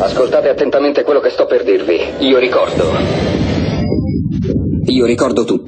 Ascoltate attentamente quello che sto per dirvi. Io ricordo. Io ricordo tutto.